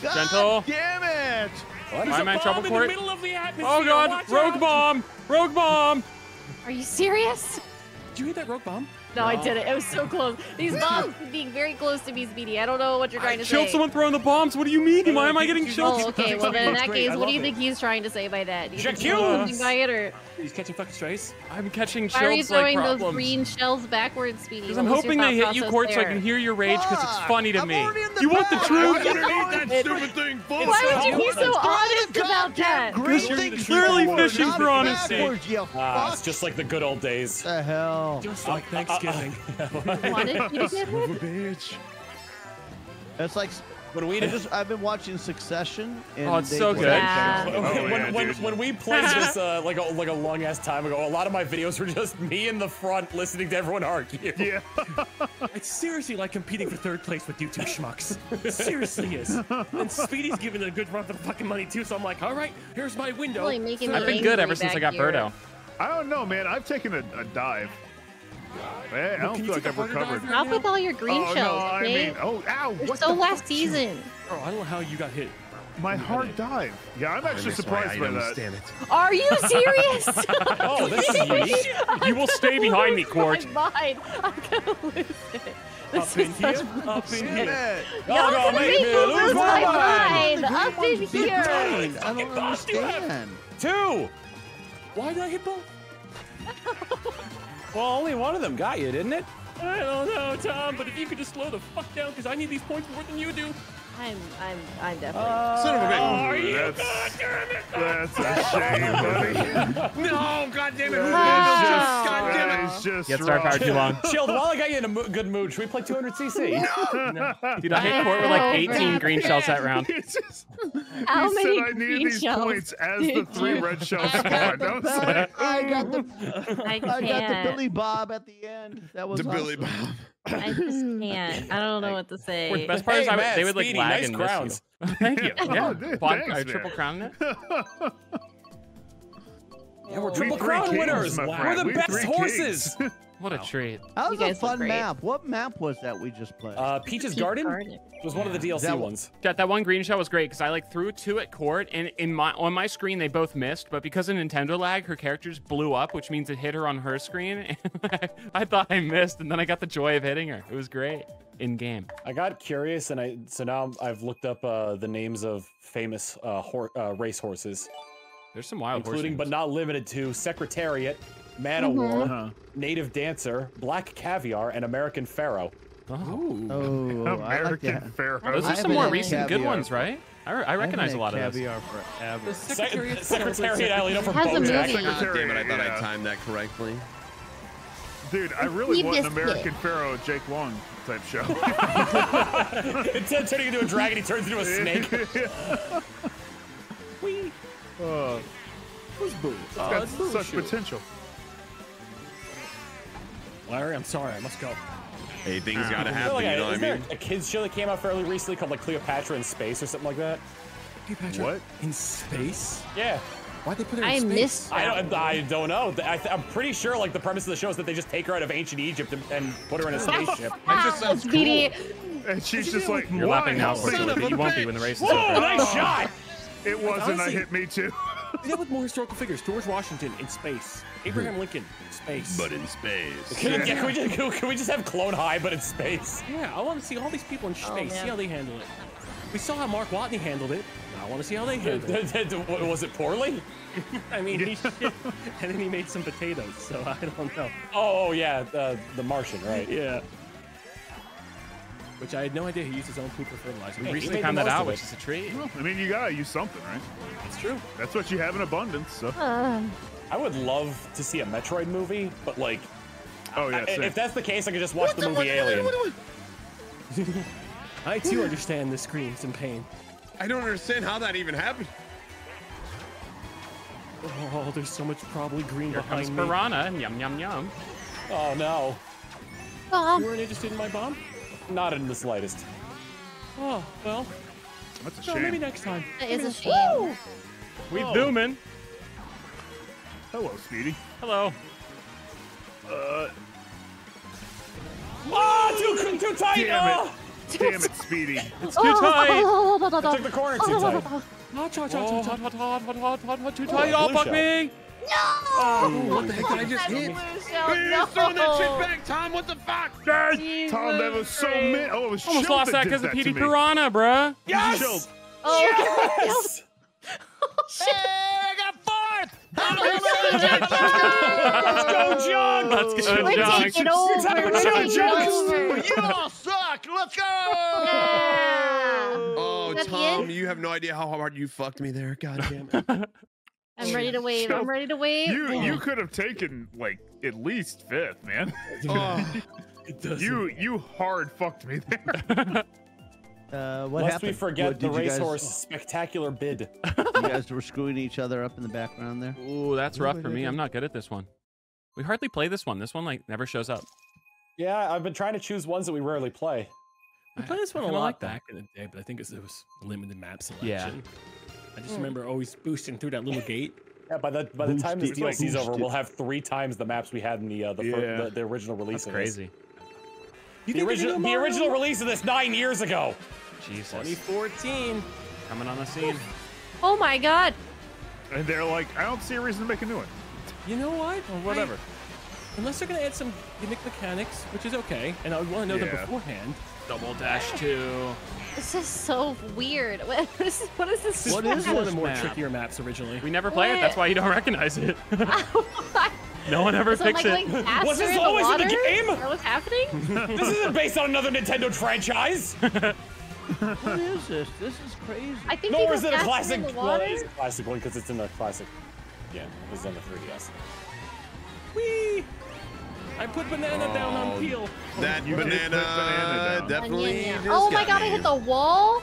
close. Gentle. Damn it! There's Why a am I in bomb trouble in for the it? middle of the atmosphere. Oh god, Watch rogue out. bomb! Rogue bomb! Are you serious? Did you hit that rogue bomb? No, I did it. It was so close. These bombs being very close to me, Speedy. I don't know what you're trying to Chilled say. someone throwing the bombs. What do you mean? Why am I getting chilled? Oh, okay. Well, then in that Great, case, I what do you think it. he's trying to say by that? Do you think he's Jacques. by it, or He's catching fucking strays. I'm catching why are you chills like throwing those problems. green shells backwards, Speedy? Because I'm hoping they hit you, process Court, so I can hear your rage because it's funny to I'm me. in the You want the back. truth? Underneath that stupid thing, full Why would you be so throw the honest about goddamn that? Green You're thing clearly fishing for honesty. backwards, you Ah, it's just like the good old days. the hell. Just like Thanksgiving. Wanted you to get Son of a bitch. It's like When we I just I've been watching Succession. And Oh, it's so good. Yeah. When, Oh, when, yeah, when, dude. when we played this uh, like a like a long ass time ago, a lot of my videos were just me in the front listening to everyone argue. Yeah. It's seriously like competing for third place with you two schmucks. It seriously is. And Speedy's giving it a good run for the fucking money too, so I'm like, all right, here's my window. Really I've been good ever since I got here. Birdo. I don't know, man. I've taken a, a dive. Man, I don't Can feel like take a I've recovered. Not now? with all your green oh, shells, no, I okay? mean, oh, ow! You're What so the last fuck? season. Bro, I don't know how you got hit. My hard dive. Yeah, I'm actually surprised by that. Damn it. Are you serious? Oh, this is unique. You will stay behind me, Court. My mind. I'm gonna lose it. This Up is in such here, up in here. it. Y'all Y'all gonna gonna make make me me lose lose my my mind. mind up in here. I don't fucking boss you have. understand. Two. Why did I hit both? Well, only one of them got you, didn't it? I don't know, Tom, but if you could just slow the fuck down, because I need these points more than you do. I'm, I'm, I'm definitely. Son of a bitch. Are you? That's, God damn it! that's a shame, buddy. No, God damn it. Who That did this? just, God damn it. just Get star power too long. Chilled. While I got you in a mo- good mood, should we play 200cc? No. Dude, I hit Court with like 18 green shells that round. It's just, How he many said I needed green these shells points as the three red shells have? spawned. I was I got the I I got the. Billy Bob at the end. That was The Billy. Bob. I just can't. I don't know what to Court, say. the best part is I would, Matt, they would like Speedy, lag nice and miss crowns. you. Thank you. Yeah. Oh, dude, Quad- thanks, uh, triple crown it. Yeah, we're We triple three crown kings, winners. We're the We best three horses. Kings. What a treat. That was a fun map. What map was that we just played? Uh, Peach's Garden was one of the DLC That- ones. Got that one green shell was great because I like threw two at court and in my on my screen they both missed, but because of Nintendo lag, her characters blew up, which means it hit her on her screen. And I thought I missed, and then I got the joy of hitting her. It was great in game. I got curious, and I so now I've looked up uh, the names of famous uh, uh, race horses, There's some wild including horse but not limited to Secretariat, Man o' Mhm. War, Uh-huh. Native Dancer, Black Caviar, and American Pharoah. oh, I like American that. Pharaoh. Those I are some more had recent good ones, right? I, re- I I recognize a lot of those. caviar forever. The Sec- Secretariat Secretariat, I know from Has a BoJack. movie. God Secretary, damn it! I thought yeah. I timed that correctly. Dude, I really Leave want an American kid. Pharaoh Jake Long type show. Instead of turning into a dragon, he turns into a snake. Uh, Who's Boo? it's got such potential. Larry, I'm sorry. I must go. Hey, things gotta Is happen. like, You a, know is what I there mean? a kids show that came out fairly recently called like Cleopatra in Space or something like that? Cleopatra What? In space? Yeah. Why'd they put her in I space? missed I don't, I don't know. I th- I'm pretty sure like the premise of the show is that they just take her out of ancient Egypt and, and put her in a spaceship. That just sounds cool. Speedy. And she's just like, You're why? laughing now, How unfortunately, son but you a won't be bitch. when the race is Whoa, over. nice shot! It wasn't. I Honestly- hit me too. We did with more historical figures. George Washington in space. Abraham Lincoln in space. But in space. Can, yeah, can, we just, can, can we just have Clone High but in space? yeah, I want to see all these people in space. see how they handle it. We saw how Mark Watney handled it. I want to see how they handle it. Was it poorly? I mean, he shit, and then he made some potatoes. So I don't know. Oh, oh yeah, uh, the Martian, right? Yeah. Which I had no idea he used his own poop for fertilizer. We Hey, he recently found that out, of which it. is a treat. I mean, you gotta use something, right? It's true. That's what you have in abundance. So. Uh, I would love to see a Metroid movie, but like, Oh yeah. I- if that's the case, I could just watch the movie Alien. I too understand the screams and pain. I don't understand how that even happened. Oh, there's so much probably green Here comes behind me. Piranha. Yum, yum, yum. Oh no, oh, You weren't interested in my bomb? not in the slightest. Oh, well, That's a no, shame. maybe next time. that is a shame. We Oh. zooming. Hello, Speedy. Hello. Uh, Ah, too too tight. Damn it. ah! damn it, Speedy. It's too tight. Oh, Took the corner too tight. Oh, cha, cha, Oh, cha, hot, cha. hot, hot, hot, hot, hot, hot, too Oh, tight. Oh, blue fuck shell. me. No! What the heck did I just That hit? blue shell, Hey, no. You're throwing that shit back, Tom. What the fuck? Jesus Tom, that was so Christ. mid. Oh, it was Almost Shell lost that did because of to PD me. Piranha, bruh. Yes! Shell. Oh, Yes! Let's go, John! Let's go, We're John. taking over. Time for We're chill taking jokes. over. you all suck. Let's go. Yeah. Oh, Is that the Tom, you have no idea how hard you fucked me there. God damn it. I'm ready to wave. I'm ready to wave. You you could have taken like at least fifth, man. Oh, It does. You you hard fucked me there. Uh, what Lest happened? we forget What, the did you guys- racehorse spectacular bid. You guys were screwing each other up in the background there. Ooh, that's rough did for me. I'm not good at this one. We hardly play this one. This one like never shows up. Yeah, I've been trying to choose ones that we rarely play. I played this one a lot like back in the day, but I think it was limited map selection. Yeah. I just remember always boosting through that little gate. Yeah, by the by the time this Boost it. DLC's over, Boost we'll have three times the maps we had in the uh, the, fir- Yeah. the, the original release. That's of this. crazy. You The original the original release of this nine years ago. Jesus. 2014. Coming on the scene. Oh my god. and they're like, I don't see a reason to make a new one. You know what? Or whatever. I- unless they're gonna add some gimmick mechanics, which is okay, and I would want to know them beforehand. Double dash two. This is so weird. What is, what is this? What This is is one of the more map? trickier maps originally. We never play it. That's why you don't recognize it. Oh no one ever Is it picks like it. going faster Was this in the always in the game? Is that what's happening? this isn't based on another Nintendo franchise. What is this? This is crazy. I think Nor is it a classic. in the Well, it is a classic one because it's in the classic. Yeah, it's on the 3DS. Whee! I put banana down on oh, peel. that You banana, banana definitely. Onion, yeah. just Oh my got god, I hit the wall?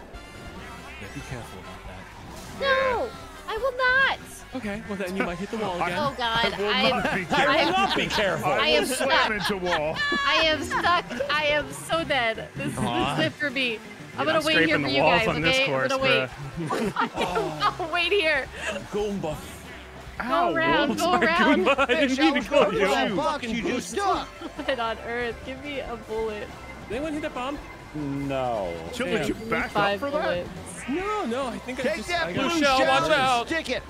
Yeah, be careful about that. No, I will not. Okay, well then you might hit the wall again. Oh god, will I not am, be I careful. will not be careful. I am stuck. into wall. I am stuck. I am so dead. This is, this is it for me. I'm gonna wait here for you guys, okay? course, I'm gonna wait. bruh. Oh. I'll wait here. Goomba. Ow, around, Wolf. go around. Goomba, I didn't mean to Shell, call go you. that You box you just took. What on earth? Give me a bullet. Did anyone hit that bomb? No. Chill, Damn. did you back up five for that? No, no. I think I Take just. that I blue got, shell, shell, watch out. Stick it.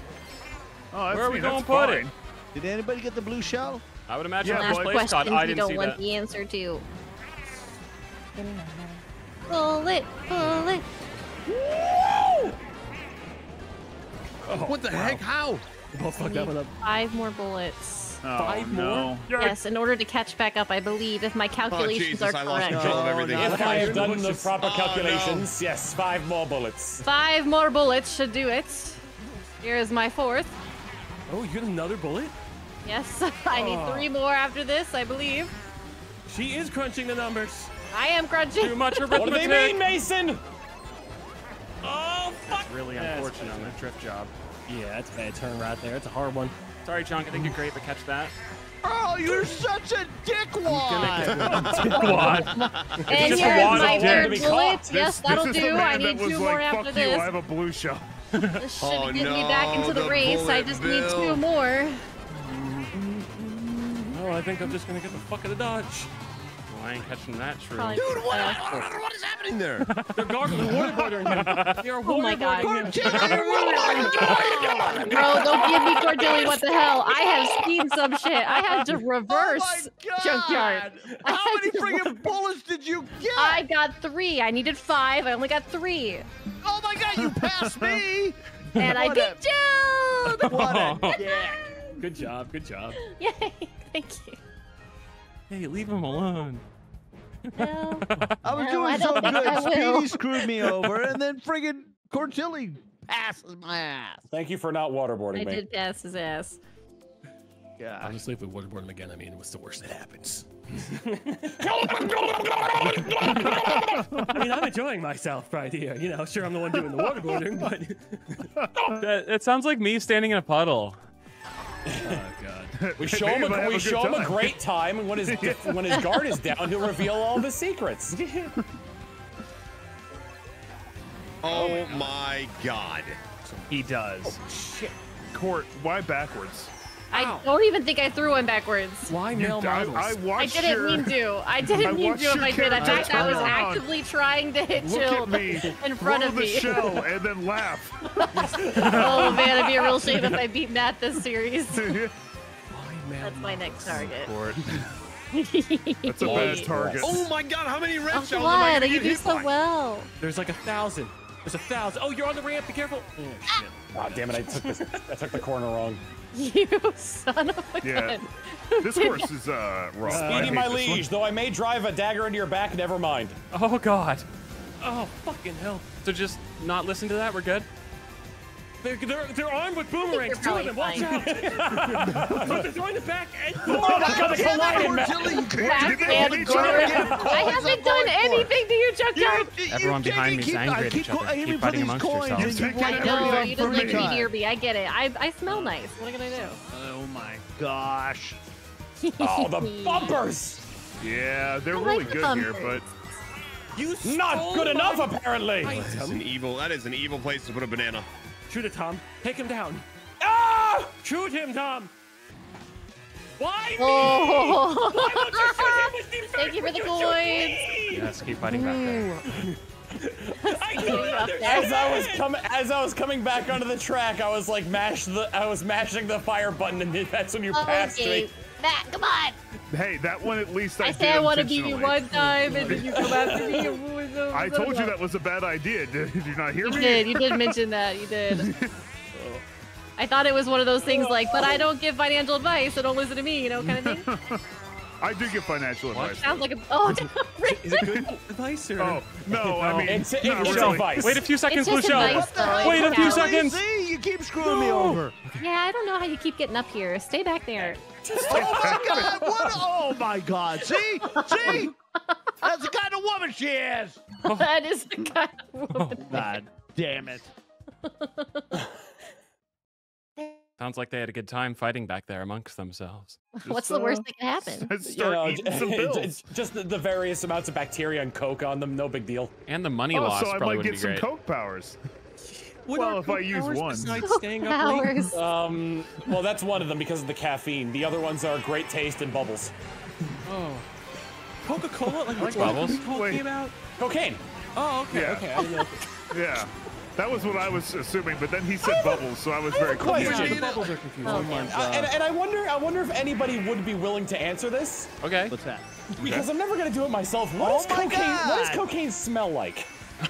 Oh, Where are we going that's put it? Did anybody get the blue shell? I would imagine Yeah, first boy. place Last caught. question I you didn't don't want the answer to. Bullet, bullet. Oh, what the heck? How? we both fucked that one up. Five more bullets. Oh, Five no. Yes, in order to catch back up, I believe, if my oh, calculations Oh, Jesus, are I lost correct. control of No, everything. If I have done the bushes. proper Oh, no. calculations, yes, five more bullets. Five more bullets should do it. Here is my fourth. Oh, you got another bullet? Yes, I need Oh. three more after this, I believe. She is crunching the numbers. I am grudging. Too crunching. much What do arithmetic. they mean, Mason? Oh, fuck. Really That's unfortunate on that drift job. Yeah, that's a bad turn right there. It's a hard one. Sorry, Chunk. I think you're great, but catch that. Oh, you're such a dickwad. And just a here's my third bullet. This, Yes, that'll is do. I need was two like, more Fuck after you, this. I have a blue shell. This should Oh, get me back into the the race. I bullet just need two more. Oh, I think I'm just gonna get the fuck out of the dodge. Well, I ain't catching that true. Probably Dude, what, uh, what is happening there? They're gargling, waterboarding him. They are Oh my God. Bro, don't give me Cordelia. What the hell? I have seen some shit. I had to reverse Oh junkyard. How many freaking bullets did you get? I got three. I needed five. I only got three. Oh my God, you passed me. And I What a- beat you! What a dick. Good job, good job. Yay! Thank you. Hey, leave him alone. No. I was No, doing I so don't think I good. will. Speedy screwed me over, and then friggin' Cortilli passes my ass. Thank you for not waterboarding I me. did pass his ass. Yeah. Honestly, if we waterboard him again, I mean, what's the worst that happens? I mean, I'm enjoying myself right here. You know, sure, I'm the one doing the waterboarding, but That, it sounds like me standing in a puddle. god. Uh, We show him a, we a show him a great time, and when his when his guard is down, he'll reveal all the secrets. Oh, oh my god. He does. Oh, shit. Court, why backwards? I don't even think I threw one backwards. Why You, male I, models? I I watched didn't your, mean to. I didn't I mean to if I did. In character fact, I was turn around. actively trying to hit Look Chill in front throw of the me. shell, and then laugh. oh man, it'd be a real shame if I beat Matt this series. Why That's my next target. That's a bad target. Oh my god, how many red Oh, shells am I what? gonna You do so by? well. There's like a thousand. There's a thousand. Oh, you're on the ramp. Be careful. Oh shit. Oh, damn it! I took this, I took the corner wrong. You son of a Yeah. gun. This course is uh rough. I Speedy, my this one. liege, though I may drive a dagger into your back, never mind. Oh God. Oh fucking hell. So just not listen to that. We're good. They're, they're, they're armed with boomerangs. you're Two of them. Watch out. but they're throwing the back end. Oh my god, they collided, man. Cortilli, you can't Back and hit each forward. other? I haven't done anything to you, Junkyard. Everyone behind me is angry at each other. Keep fighting amongst yourselves. You're taking I know, you from just like me. greedy near me. I get it. I, I smell nice. What am I gonna Oh my gosh. Oh, the bumpers! Yeah, they're I like really the good here, but You Not good enough, apparently. That's an evil. That is an evil place to put a banana. Shoot it, Tom. Take him down. Ah! Shoot him, Tom. Why me? Oh. Why won't you shoot him with the Thank you for the one you shoot coins. Yes, keep fighting back there. I Getting don't up there. As I was coming, as I was coming back onto the track, I was like mash the, I was mashing the fire button, and that's when you passed Okay. me. Matt, come on. hey, that one at least I, I did say I want to beat you intentionally. one time, and then you come after me. I told you that was a bad idea. Did, did you not hear You me? You did. You did mention that. You did. I thought it was one of those things like, but I don't give financial advice, so don't listen to me, you know, kind of thing. I do give financial advice. Sounds like a oh, Is it good advice or? Oh no, I oh. mean, It's, it's, it's really. advice. Wait a few seconds, It's just Blue Shell. Wait a few seconds. See, you keep screwing me over. yeah, I don't know how you keep getting up here. Stay back there. Oh my god! What? Oh my god! See? See? That's the kind of woman she is. that is the kind of woman. Oh, god damn it! Sounds like they had a good time fighting back there amongst themselves. What's the worst that can happen? Let's You start know, eating some bills. it's just the, the various amounts of bacteria and coke on them, no big deal. And the money oh, loss so I probably might wouldn't get some great. coke powers. What Well, are if I use powers one. besides staying up late? Powers. Um, well, that's one of them because of the caffeine. The other ones are great taste and bubbles. Oh. Coca-Cola? Like, like what bubbles. Coca-Cola Wait. came out? Cocaine. Oh, okay, Yeah. okay. I didn't know. Yeah. That was what I was assuming, but then he said bubbles, so I was very confused. Yeah, the bubbles are confusing. Oh, man. Uh, and, and I wonder, I wonder if anybody would be willing to answer this Okay. What's that? because I'm never gonna do it myself. What Oh does my cocaine? What does cocaine smell like?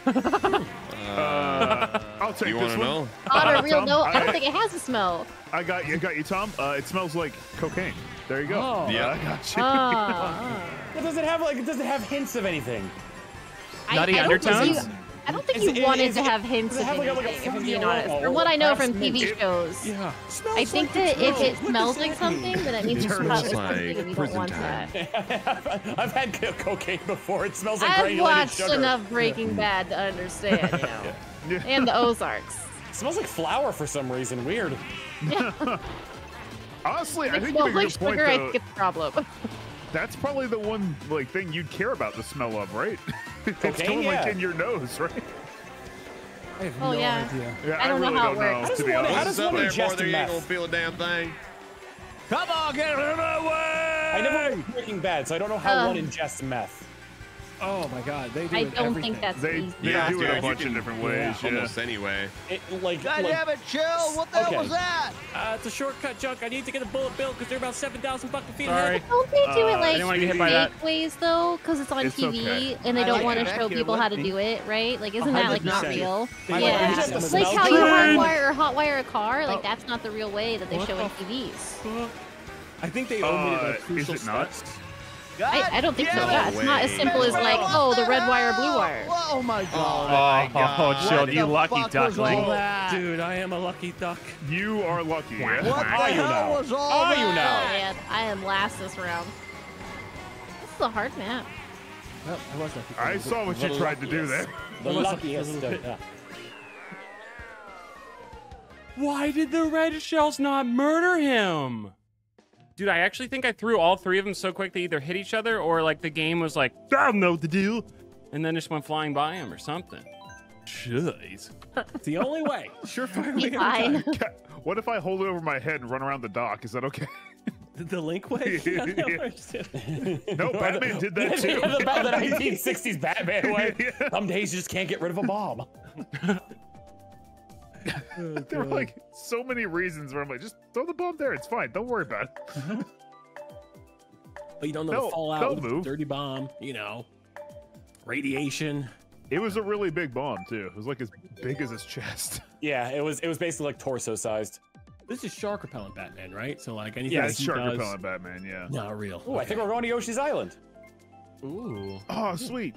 Uh, I'll take You this want to one. know? On a real Tom, note, I don't think it has a smell. I got you, got you, Tom. Uh, it smells like cocaine. There you go. Oh. Yeah. I got you. Ah. But does it have like? Does it have hints of anything? I- Nutty I don't undertones? you- I don't think Is you it- wanted is to it- have hints does it of have, like, a- like a anything, if I'm fruity being honest. From what I know from TV mint? shows, Yeah. Smells I think like that if it smells does like that mean? something, then it means it's Turns probably like something and you don't want time. that. I've had cocaine before. It smells like I've granulated watched sugar. enough Breaking Bad to understand, you know, and the Ozarks. It smells like flour for some reason. Weird. Honestly, I think you smells make a like good point sugar, I though. think it's a problem. That's probably the one like thing you'd care about the smell of, right? it's Cocaine, going yeah. like in your nose, right? I have Oh, no yeah. idea. Yeah, I don't know really how don't it know, works. How does to be one- how honest. does one ingest boy? a There you ain't gonna feel a damn thing. Come on, get rid of the way! I never watched Breaking Bad, so I don't know how Uh. one ingests meth. Oh my god, they do I it don't everything. think that's They, easy. they Yeah, do dude, it a bunch can- of different ways. Yeah. Almost anyway. It, like, God like damn it, chill! What the Okay. hell was that? Uh, it's a shortcut, junk. I need to get a bullet bill because they're about 7,000 fucking feet Sorry. ahead. Don't they do Uh, it like didn't wanna get hit by that. fake ways though? Because it's on It's TV okay. and they I don't like want to show people how to do it, right? Like, isn't that like not real? Yeah, like how you Train. hardwire or hotwire a car. Like Oh. that's not the real way that they show the in TVs. I think they omitted Uh, a is crucial it not? steps. I, I don't think so. No Yeah, it's not as simple as like, oh, the red wire, blue wire. Oh, oh my oh, god. Oh, oh, What Shield, the you lucky fuck was all duckling. that? Dude, I am a lucky duck. You are lucky. What the Are you now? was all Are that? you now? Man, I am last this round. This is a hard map. Well, I was lucky. I saw what you The tried to do there. The luckiest. yeah. Why did the red shells not murder him? Dude, I actually think I threw all three of them so quick they either hit each other or like the game was like, I don't know what to do. And then just went flying by him or something. Jeez. It's the only way. Surefire way Be every time. fine. What if I hold it over my head and run around the dock? Is that okay? The, the link way? Yeah. I. No, Batman did that too. the, the 1960s Batman way. Yeah. Some days you just can't get rid of a bomb. Oh, there were like so many reasons where I'm like, just throw the bomb there. It's fine. Don't worry about it. But you don't know They'll- the fallout they'll with the move. dirty bomb, you know. Radiation. It was a really big bomb too. It was like as big as his chest. Yeah, it was it was basically like torso sized. This is shark repellent Batman, right? So like anything Yeah, that it's he shark does, repellent Batman. Yeah. Not real. Ooh, I think we're going to Yoshi's Island. Ooh. Oh, sweet.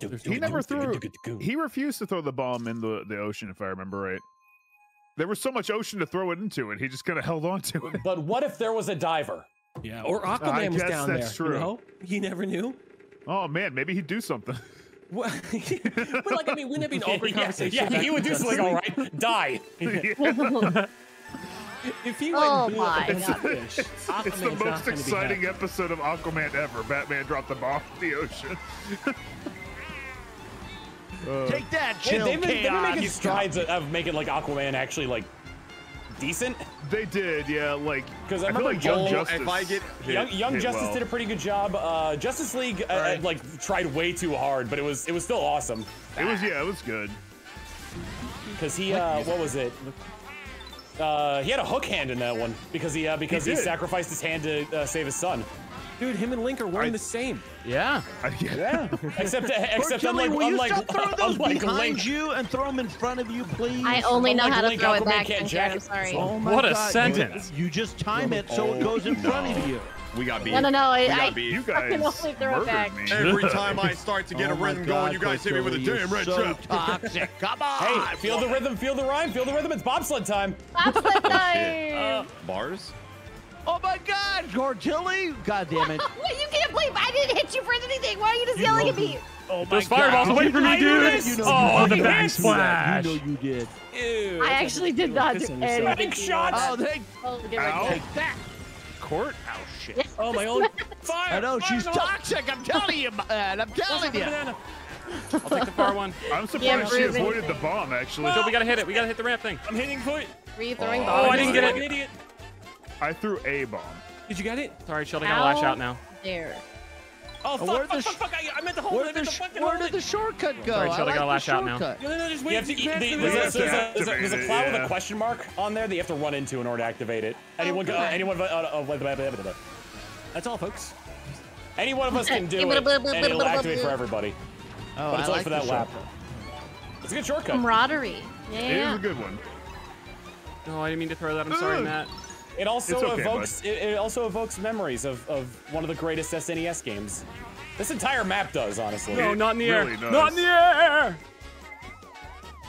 There's He never threw. He refused to throw the bomb in the the ocean, if I remember right. There was so much ocean to throw it into, and he just kind of held on to it. But what if there was a diver? Yeah, or I Aquaman was guess down that's there. true. You know? He never knew. Oh man, maybe he'd do something. What? but like, I mean, wouldn't it be an awkward yeah, conversation? yeah, back he would do something all right. Die. If he went Oh and blew up my a God. fish, It's the most exciting episode of Aquaman ever. Batman dropped the bomb in the ocean. Uh, Take that, They, chill they've been, they've been making strides of- of making like Aquaman actually like decent. they did, yeah. Like 'Cause I I feel remember like Young Oh, Justice. if I get hit, Young, Young hit Justice well. did a pretty good job. Uh, Justice League uh, Right. like tried way too hard, but it was it was still awesome It was yeah, it was good. because he uh, what was it? Uh, he had a hook hand in that one because he uh, because he, did. sacrificed his hand to uh, save his son. Dude, him and Link are one I- the same. Yeah. I, yeah. Except except Portilli, unlike will you unlike stop throwing those unlike behind Link. you and throw them in front of you, please? I only know Unlike how to Link, throw it back. can't jack I'm sorry. Oh my What a God, sentence. You, you just time it so it Oh, goes in front of you. We got beat. No, no, no. I, got I, beat. You I can guys only throw it back. me. Every time I start to get oh a rhythm God, going, you guys hit me with a damn you're red so trap. toxic. Come on. Hey, feel the rhythm, feel the rhyme, feel the rhythm. It's bobsled time. Bobsled oh, time. Uh, bars? Oh my God, Portilli! God damn it! What? You can't believe I didn't hit you for anything. Why are you just yelling at me? Oh Those fireballs away from me, dude. You know Oh, you the did. backsplash. You know you did. Ew, I actually did not do pissing yourself. anything. Big shot. Oh, thank Oh, get Ow. take that. Court? Oh shit. Oh, my own fire! I know she's fire, no. toxic. I'm telling you, man. I'm What's telling you. banana? I'll take the far one. I'm surprised she Ruben. avoided the bomb. Actually, So we gotta hit it. We gotta hit the ramp thing. I'm hitting point. foot. Re throwing Oh, bombs. I didn't get Like it. an idiot. I threw a bomb. Did you get it? Sorry, Shield. I gotta lash out now. There. Oh, fuck, where'd fuck, the fuck, sh- fuck, I, I meant to hold it. I did the, to sh- where did the shortcut go? Sorry, I Chad, I like gotta lash out now. No, no, no, just You have to, You the- there's, a, there's, a, there's, a, activate there's a it, cloud with a question mark on there that you have to run into in order to activate it. Anyone, Oh, uh, anyone, uh, uh, blah. That's all, folks. any one of us can do it, and it'll activate for everybody. Oh, But it's I only like for the that lap. shortcut. It's a good shortcut. Camaraderie. Yeah, It is yeah. a good one. No, I didn't mean to throw that. I'm sorry, Matt. It also okay, evokes it, it also evokes memories of, of one of the greatest SNES games. This entire map does, honestly. No, not in the air. really does. Not in the air.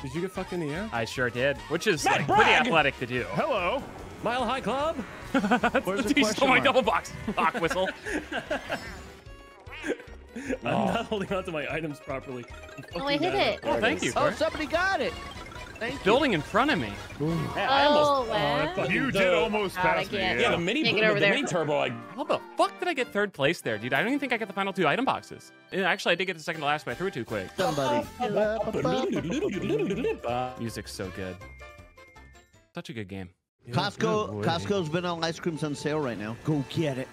Did you get fucked in the air? I sure did, which is Matt like, pretty athletic to do. Hello. Mile High Club? Where's the He stole question my double box. Hawk whistle. Oh. I'm not holding onto my items properly. Oh, I hit it. Oh, thank you. Oh, somebody got it. Thank you. Building in front of me. Man, I almost, Oh, that what? You the- did almost God, I pass me. yeah, Yeah. the mini, Take the, the mini turbo, like, How the fuck did I get third place there, dude? I don't even think I got the final two item boxes. Yeah, Actually, I did get the second to last, but I threw it too quick. Somebody. Music's so good. Such a good game. Costco. Costco's vanilla ice cream's on sale right now. Go get it.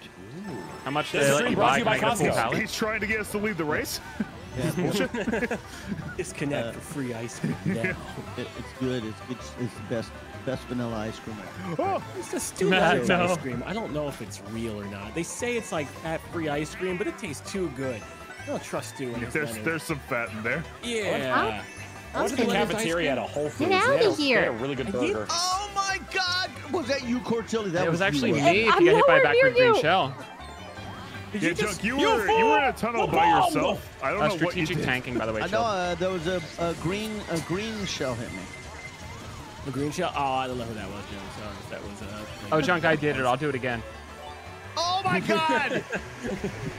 How much did This they is let you brought to buy? you by I get a full Costco. He's trying to get us to leave the race. Disconnect for free ice cream now. It, it's good. It's good. It's the best best vanilla ice cream. Oh, It's a stupid Matt, ice cream. I don't know if it's real or not. They say it's like fat-free ice cream, but it tastes too good. I don't trust you. and his there's Leonard. there's some fat in there. Yeah. I went to the cafeteria at a Whole Foods. Get They had a- here. Had a really good burger. Oh my God! Was that you, Cortilli? That It was actually me if I'm you got hit by a nowhere backward near green you. shell. Did Yeah, you just Junk, you you were you were in a fool! tunnel The by bomb! yourself. I don't Uh, know what you strategic tanking, by the way. I know uh, there was a, a green a green shell hit me. the green shell? Oh, I don't know who that was, Jim. Sorry that was uh Oh, Junk, I did it. I'll do it again. Oh my God!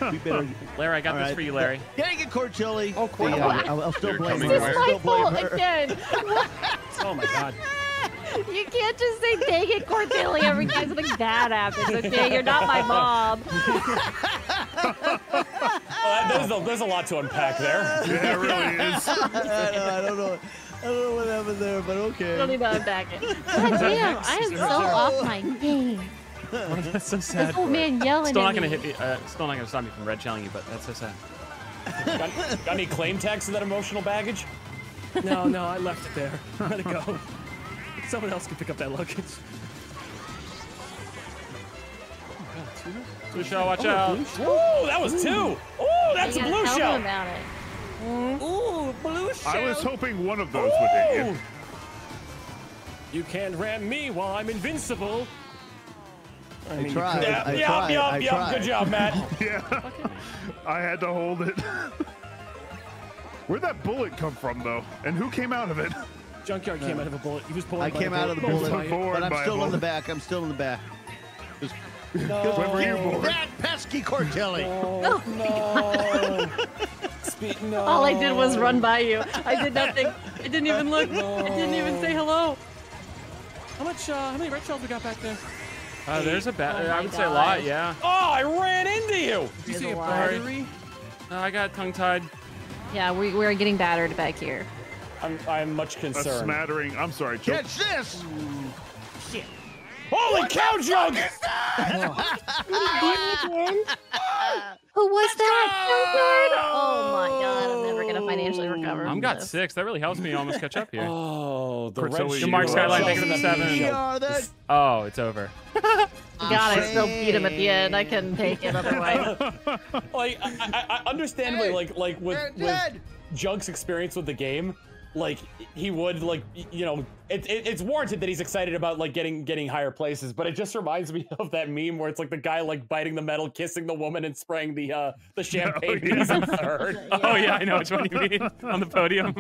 we better Larry, I got All this right. for you, Larry. dang it, Cortilli. Oh, Cor- Yeah, I'll, I'll still blame coming her. This where? is I'll my still blame fault her. again. Oh my god. You can't just say "dang it, Cordelia" every time something bad happens. Okay, you're not my mom. Well, there's, a, there's a lot to unpack there. Yeah, it really is. I, don't, I don't know. I don't know what happened there, but I don't okay. need to unpack it. God damn, I am so off my game. That's so This sad. old man yelling Still at not gonna me. hit me. Uh, still not gonna stop me from red shelling you, but that's so sad. Got, got any claim tags to that emotional baggage? No, no, I left it there. Let it go. Someone else can pick up that luggage. Blue shell, watch Oh, out. blue. Ooh, that was two. Ooh, that's a gotta blue tell shell. about it. Hmm? Ooh, blue shell. I was hoping one of those would hit you. You can't ram me while I'm invincible. I, I mean, you tried. Yeah, Yep, I yep, tried, yep, I yep. tried. Good job, Matt. Yeah. I had to hold it. Where'd that bullet come from, though? And who came out of it? Junkyard came out of a bullet. He was pulling. I came out of the bullet. bullet, but I'm still in the back. I'm still in the back. When were you? That pesky Cortelli. Oh, no. Spe- no. All I did was run by you. I did nothing. I didn't even look. I didn't even say hello. How much? Uh, how many red shells we got back there? Uh, there's a bat. Oh I my would say a lot. Yeah. Oh, I ran into you. Did you see a a battery? No, I got tongue tied. Yeah, we, we're getting battered back here. I'm, I'm much A concerned. smattering. I'm sorry, Chill. Catch this! Holy cow, Junk! Who was that? Junkyard? Oh my god, I'm never gonna financially recover. I'm got this. six. That really helps me almost catch up here. Oh, the Kurt, so red we- Mark Skyline, thank you the We seven. the Oh, it's over. God, I still beat him at the end. I couldn't take it otherwise. like I, I, I understandably like like with with dead. Junk's experience with the game, like he would like you know it, it, it's warranted that he's excited about like getting getting higher places, but it just reminds me of that meme where it's like the guy like biting the metal, kissing the woman, and spraying the uh the champagne yeah. piece in. Oh yeah, I know which one you mean on the podium.